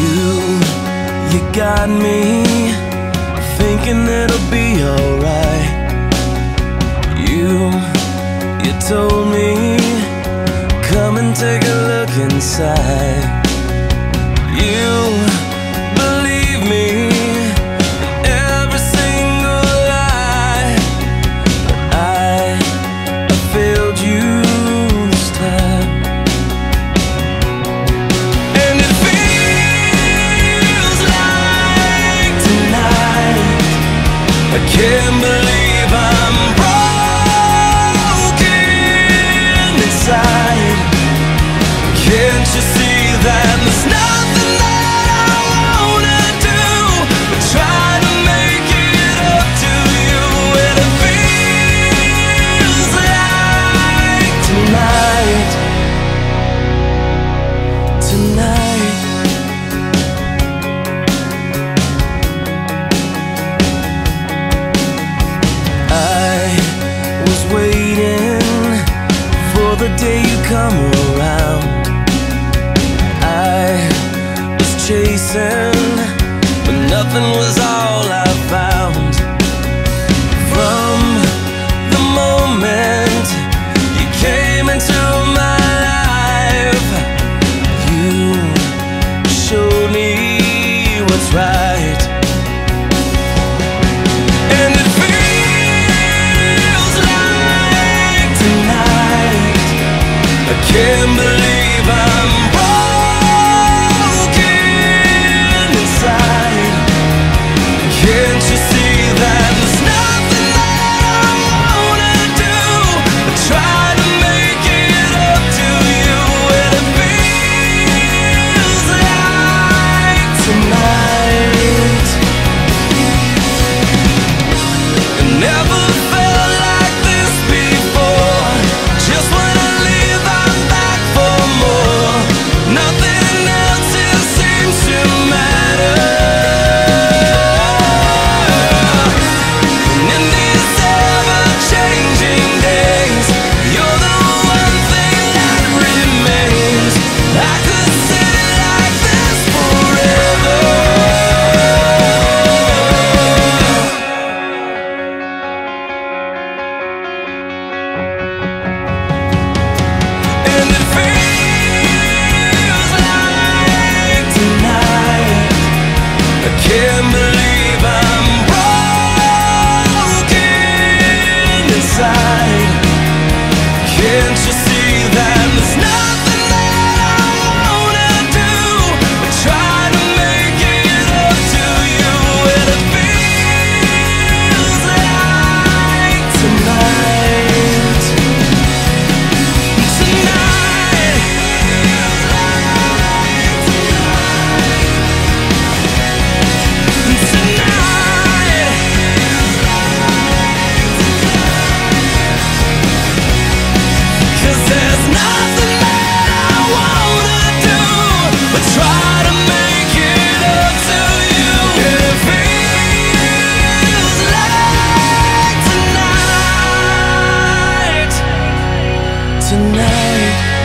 You, you got me Thinking it'll be alright. You, you told me Come and take a look inside. You waiting for the day you come around. I was chasing, but nothing was all I found. From the moment you came into my life, you showed me what's right. can't believe Can't you night